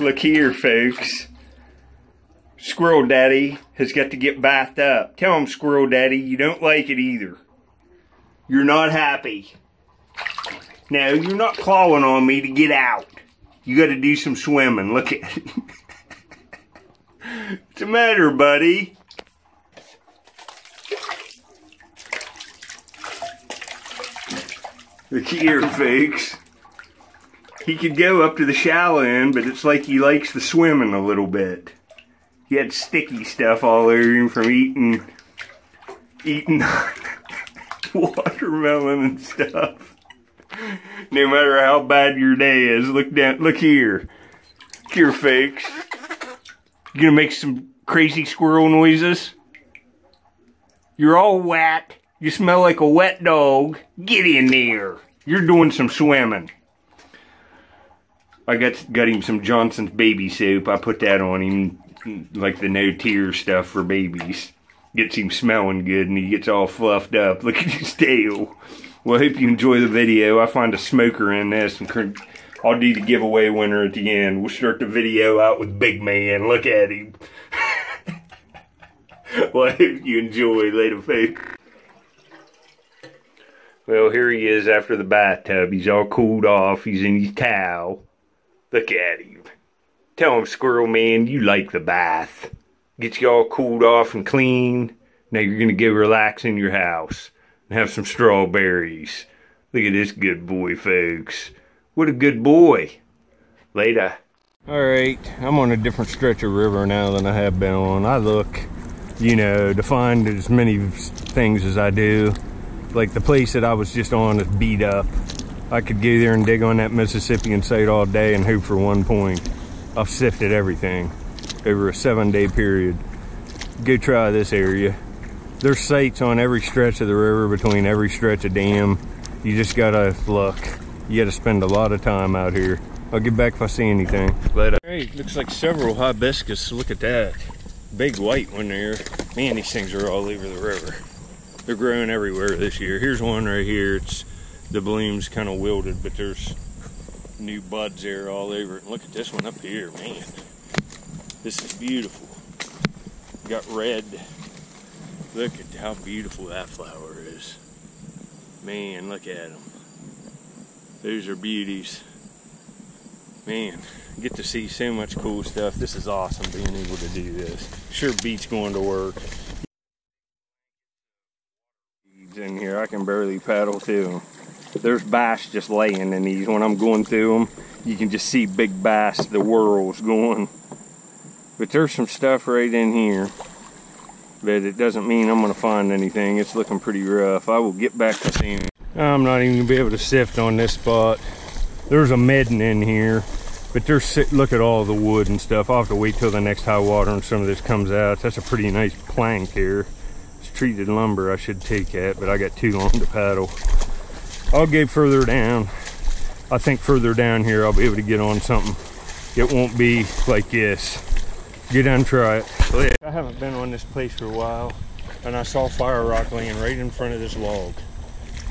look here, folks. Squirrel Daddy has got to get bathed up. Tell him, Squirrel Daddy, you don't like it either. You're not happy. No, you're not clawing on me to get out. You got to do some swimming. Look at it. What's the matter, buddy? Look here, folks. He could go up to the shallow end, but it's like he likes the swimming a little bit. He had sticky stuff all over him from eating, eating watermelon and stuff. No matter how bad your day is, look down, look here. Here, fakes. You gonna make some crazy squirrel noises? You're all wet. You smell like a wet dog. Get in there. You're doing some swimming. I got got him some Johnson's baby soap. I put that on him, like the no tear stuff for babies. Gets him smelling good and he gets all fluffed up. Look at his tail. Well, I hope you enjoy the video. I find a smoker in this and I'll do the giveaway winner at the end. We'll start the video out with Big Man. Look at him. well, I hope you enjoy. Later, fake. Well, here he is after the bathtub. He's all cooled off. He's in his towel. Look at him. Tell him, Squirrel Man, you like the bath. Gets you all cooled off and clean. Now you're going to go relax in your house and have some strawberries. Look at this good boy, folks. What a good boy. Later. Alright, I'm on a different stretch of river now than I have been on. I look, you know, to find as many things as I do. Like the place that I was just on is beat up. I could go there and dig on that Mississippian site all day and hope for one point. I've sifted everything over a seven day period. Go try this area. There's sites on every stretch of the river between every stretch of dam. You just gotta look. You gotta spend a lot of time out here. I'll get back if I see anything. But, uh, hey, looks like several hibiscus. Look at that. Big white one there. Man, these things are all over the river. They're growing everywhere this year. Here's one right here. It's the bloom's kind of wilted, but there's new buds there all over it. And look at this one up here, man. This is beautiful. Got red. Look at how beautiful that flower is. Man, look at them. Those are beauties. Man, get to see so much cool stuff. This is awesome being able to do this. Sure beats going to work. In here, I can barely paddle through them there's bass just laying in these. When I'm going through them, you can just see big bass, the whirls going. But there's some stuff right in here. But it doesn't mean I'm going to find anything. It's looking pretty rough. I will get back to seeing. I'm not even going to be able to sift on this spot. There's a midden in here. But there's, look at all the wood and stuff. I'll have to wait till the next high water and some of this comes out. That's a pretty nice plank here. It's treated lumber I should take that, but I got too long to paddle. I'll go further down. I think further down here I'll be able to get on something. It won't be like this. Get down try it. I haven't been on this place for a while and I saw fire rock laying right in front of this log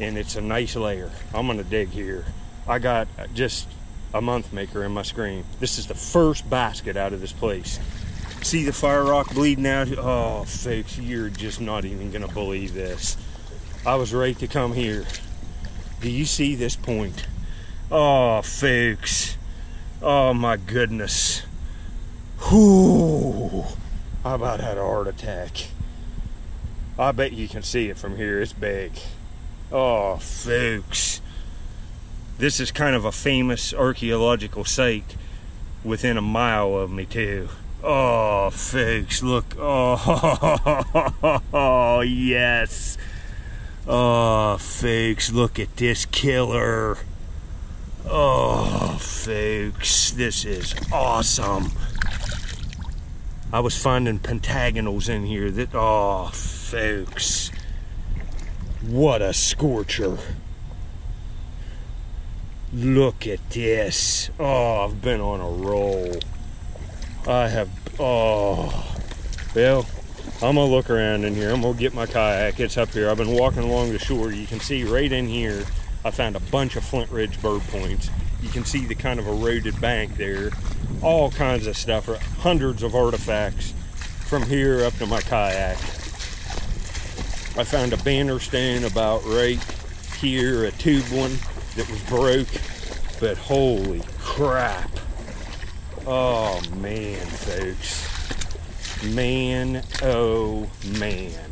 and it's a nice layer. I'm gonna dig here. I got just a month maker in my screen. This is the first basket out of this place. See the fire rock bleeding out? Oh, folks, you're just not even gonna believe this. I was ready to come here do you see this point? Oh, folks. Oh, my goodness. Whoo. I about had a heart attack. I bet you can see it from here. It's big. Oh, folks. This is kind of a famous archaeological site within a mile of me, too. Oh, folks, look. Oh, yes. Oh, folks, look at this killer. Oh, folks, this is awesome. I was finding pentagonals in here that, oh, folks. What a scorcher. Look at this. Oh, I've been on a roll. I have, oh, well, I'm gonna look around in here. I'm gonna get my kayak. It's up here. I've been walking along the shore. You can see right in here, I found a bunch of Flint Ridge bird points. You can see the kind of eroded bank there. All kinds of stuff, hundreds of artifacts from here up to my kayak. I found a banner stone about right here, a tube one that was broke, but holy crap. Oh man, folks. Man, oh man.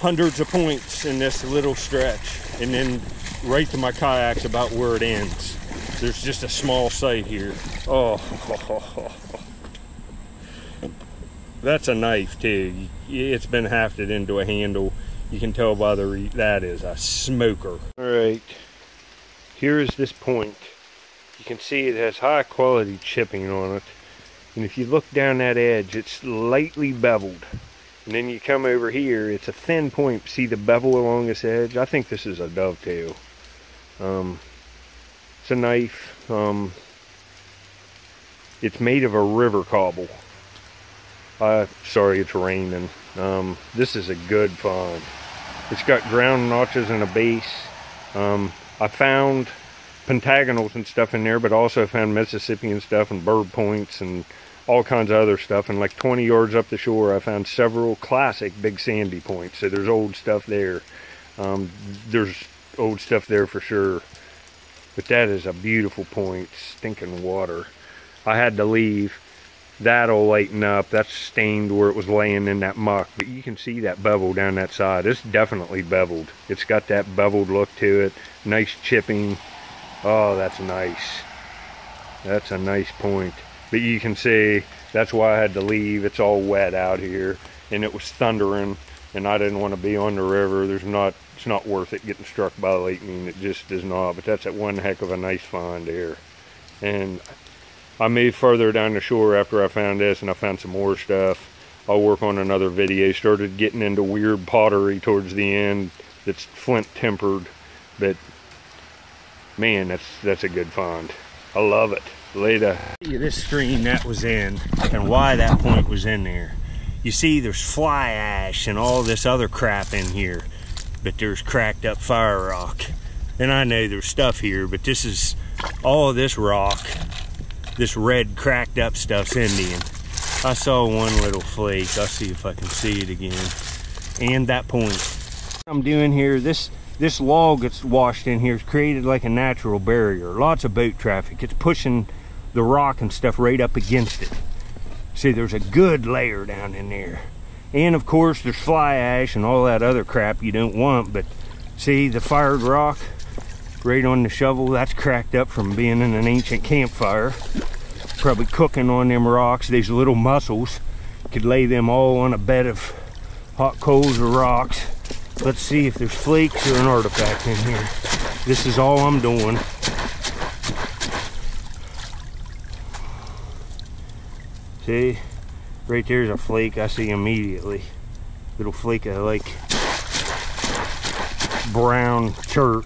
Hundreds of points in this little stretch, and then right to my kayak's about where it ends. There's just a small site here. Oh, that's a knife too. It's been hafted into a handle. You can tell by the that is a smoker. All right, here is this point. You can see it has high quality chipping on it. And if you look down that edge, it's lightly beveled. And then you come over here, it's a thin point. See the bevel along this edge? I think this is a dovetail. Um, it's a knife. Um, it's made of a river cobble. Uh, sorry, it's raining. Um, this is a good find. It's got ground notches and a base. Um, I found pentagonals and stuff in there, but also found Mississippian stuff and bird points and all kinds of other stuff. And like 20 yards up the shore, I found several classic big sandy points. So there's old stuff there. Um, there's old stuff there for sure. But that is a beautiful point, stinking water. I had to leave. That'll lighten up. That's stained where it was laying in that muck. But you can see that bevel down that side. It's definitely beveled. It's got that beveled look to it. Nice chipping. Oh, that's nice. That's a nice point. But you can see that's why I had to leave. It's all wet out here. And it was thundering. And I didn't want to be on the river. There's not it's not worth it getting struck by lightning. It just is not. But that's at one heck of a nice find there. And I moved further down the shore after I found this and I found some more stuff. I'll work on another video. Started getting into weird pottery towards the end that's flint tempered. But man, that's that's a good find. I love it. Later. This stream that was in and why that point was in there. You see there's fly ash and all this other crap in here but there's cracked up fire rock. And I know there's stuff here, but this is all this rock, this red cracked up stuff's Indian. I saw one little flake. I'll see if I can see it again. And that point. I'm doing here, this this log that's washed in here is created like a natural barrier. Lots of boat traffic. It's pushing the rock and stuff right up against it. See, there's a good layer down in there. And of course, there's fly ash and all that other crap you don't want. But see the fired rock right on the shovel? That's cracked up from being in an ancient campfire. Probably cooking on them rocks. These little mussels. Could lay them all on a bed of hot coals or rocks. Let's see if there's flakes or an artifact in here. This is all I'm doing. See? Right there's a flake I see immediately. Little flake of like brown chert.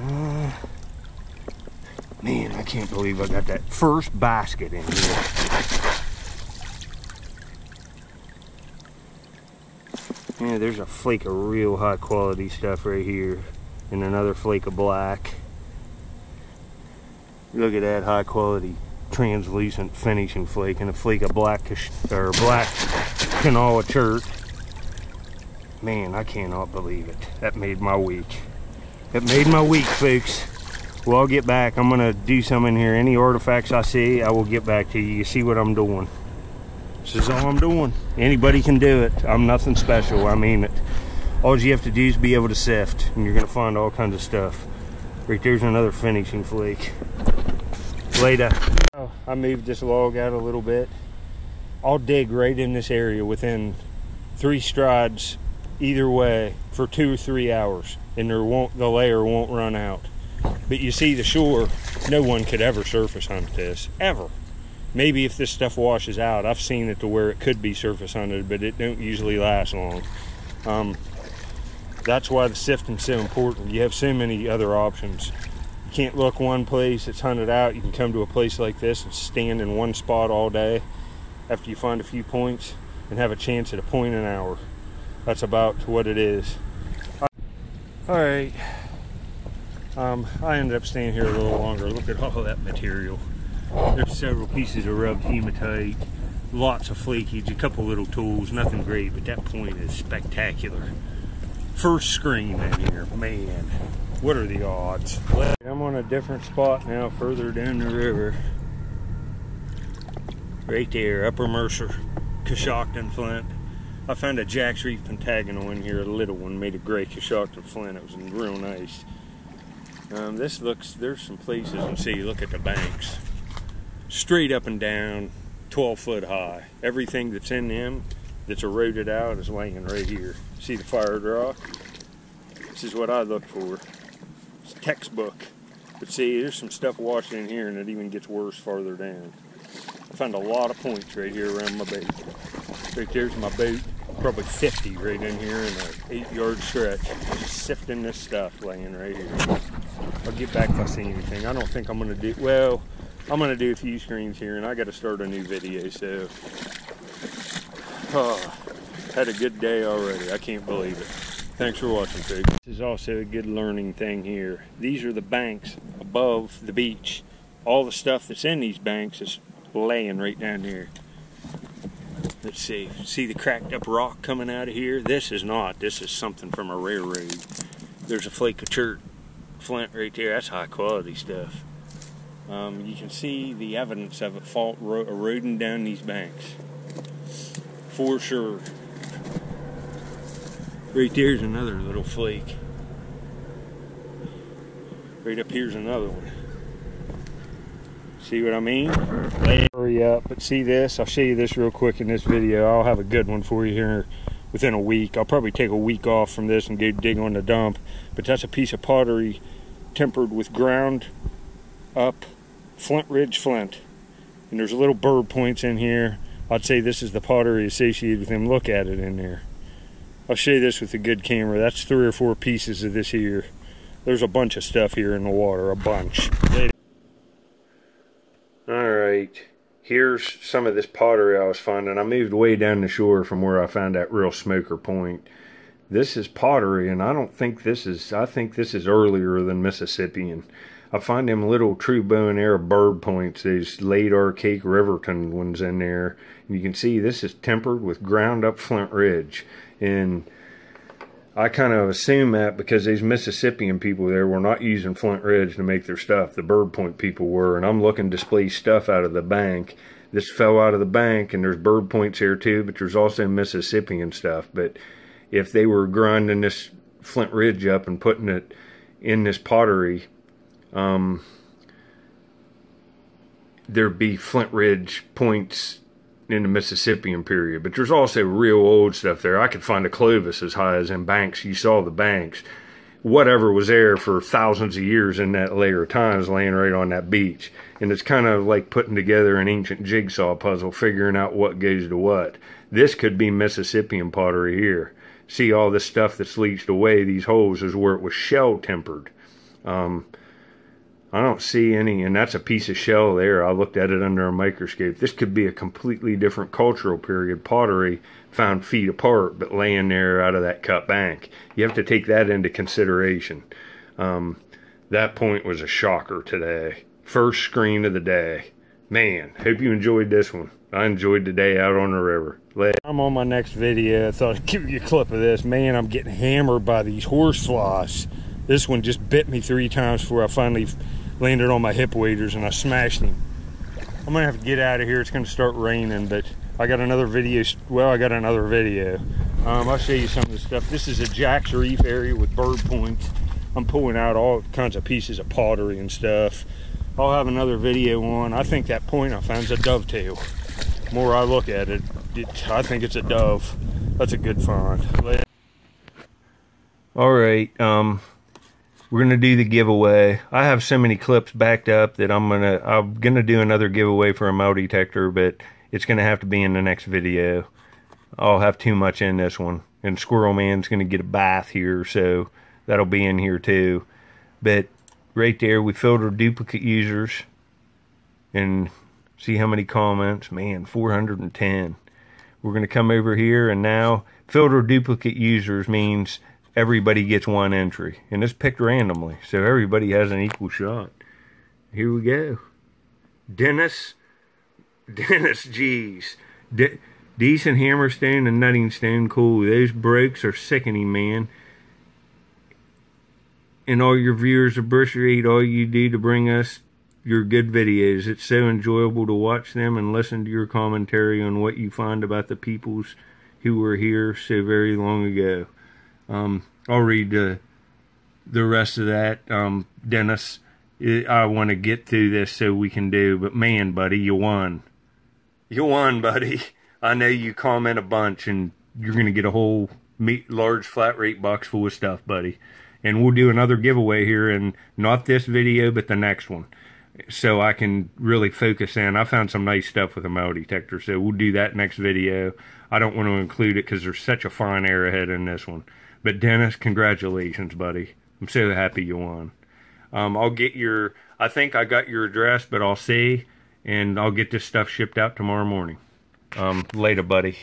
Uh, man, I can't believe I got that first basket in here. Yeah, there's a flake of real high quality stuff right here. And another flake of black. Look at that high quality translucent finishing flake and a flake of black or black Kanawha chert. Man, I cannot believe it. That made my week. That made my week, folks. Well, I'll get back. I'm going to do some in here. Any artifacts I see, I will get back to you. You see what I'm doing. This is all I'm doing. Anybody can do it. I'm nothing special. I mean it. All you have to do is be able to sift, and you're going to find all kinds of stuff. Right there's another finishing flake. Later. I moved this log out a little bit. I'll dig right in this area within three strides either way for two or three hours and there won't the layer won't run out. But you see the shore, no one could ever surface hunt this, ever. Maybe if this stuff washes out, I've seen it to where it could be surface hunted, but it don't usually last long. Um, that's why the sifting's so important. You have so many other options you can't look one place, it's hunted out. You can come to a place like this and stand in one spot all day after you find a few points and have a chance at a point an hour. That's about what it is. All right, Um, I ended up staying here a little longer. Look at all that material. There's several pieces of rubbed hematite, lots of flakage, a couple little tools, nothing great, but that point is spectacular. First screen in here, man. What are the odds? I'm on a different spot now, further down the river. Right there, Upper Mercer, Coshocton Flint. I found a Jack's Reef Pentagonal in here, a little one, made of gray Coshocton Flint. It was real nice. Um, this looks, there's some places, and see, look at the banks. Straight up and down, 12 foot high. Everything that's in them that's eroded out is laying right here. See the fired rock? This is what I look for. It's textbook. But see, there's some stuff washed in here and it even gets worse farther down. I found a lot of points right here around my bait. Right there's my boat. Probably 50 right in here in an eight yard stretch. Just sifting this stuff laying right here. I'll get back if I see anything. I don't think I'm gonna do, well, I'm gonna do a few screens here and I gotta start a new video, so. Oh, had a good day already. I can't believe it. Thanks for watching, folks. This is also a good learning thing here. These are the banks above the beach. All the stuff that's in these banks is laying right down here. Let's see. See the cracked up rock coming out of here? This is not. This is something from a railroad. There's a flake of chert flint right there. That's high quality stuff. Um, you can see the evidence of it fault eroding down these banks. For sure. Right there's another little flake. Right up here's another one. See what I mean? Hurry up, but see this? I'll show you this real quick in this video. I'll have a good one for you here within a week. I'll probably take a week off from this and go dig on the dump. But that's a piece of pottery tempered with ground up Flint Ridge flint. And there's a little bird points in here. I'd say this is the pottery associated with them. Look at it in there. I'll show you this with a good camera. That's three or four pieces of this here. There's a bunch of stuff here in the water, a bunch. Alright, here's some of this pottery I was finding. I moved way down the shore from where I found that real smoker point. This is pottery, and I don't think this is, I think this is earlier than Mississippian. I find them little true bow and arrow bird points, these late archaic Riverton ones in there. You can see this is tempered with ground up Flint Ridge. And I kind of assume that because these Mississippian people there were not using Flint Ridge to make their stuff. The Bird Point people were, and I'm looking to squeeze stuff out of the bank. This fell out of the bank, and there's bird points here too, but there's also Mississippian stuff. But if they were grinding this Flint Ridge up and putting it in this pottery, um, there'd be Flint Ridge points in the Mississippian period, but there's also real old stuff there. I could find a Clovis as high as in banks. You saw the banks. Whatever was there for thousands of years in that layer of time is laying right on that beach. And it's kind of like putting together an ancient jigsaw puzzle, figuring out what goes to what. This could be Mississippian pottery here. See all this stuff that's leached away, these holes is where it was shell tempered. Um, I don't see any, and that's a piece of shell there. I looked at it under a microscope. This could be a completely different cultural period pottery found feet apart, but laying there out of that cut bank. You have to take that into consideration. Um, that point was a shocker today. First screen of the day. Man, hope you enjoyed this one. I enjoyed the day out on the river. I'm on my next video. I thought I'd give you a clip of this. Man, I'm getting hammered by these horse flies. This one just bit me three times before I finally landed on my hip waders and I smashed him. I'm gonna have to get out of here. It's gonna start raining, but I got another video. Well, I got another video. Um, I'll show you some of the stuff. This is a Jack's Reef area with bird points. I'm pulling out all kinds of pieces of pottery and stuff. I'll have another video on. I think that point I found is a dovetail. The more I look at it, it I think it's a dove. That's a good find. All right. Um, we're gonna do the giveaway. I have so many clips backed up that I'm gonna I'm gonna do another giveaway for a metal detector, but it's gonna have to be in the next video. I'll have too much in this one. And Squirrel Man's gonna get a bath here, so that'll be in here too. But right there we filter duplicate users and see how many comments. Man, 410. We're gonna come over here and now filter duplicate users means everybody gets one entry. And it's picked randomly, so everybody has an equal shot. Here we go. Dennis, Dennis G's. De decent hammerstone and nutting stone, cool. Those breaks are sickening, man. And all your viewers appreciate all you do to bring us your good videos. It's so enjoyable to watch them and listen to your commentary on what you find about the peoples who were here so very long ago. Um, I'll read uh, the rest of that. Um, Dennis, I want to get through this so we can do, but man, buddy, you won. You won, buddy. I know you comment a bunch and you're going to get a whole meat, large flat rate box full of stuff, buddy. And we'll do another giveaway here and not this video, but the next one. So I can really focus in. I found some nice stuff with a metal detector, so we'll do that next video. I don't want to include it because there's such a fine arrowhead in this one. But Dennis, congratulations, buddy. I'm so happy you won. Um, I'll get your, I think I got your address, but I'll see, and I'll get this stuff shipped out tomorrow morning. Um, later, buddy.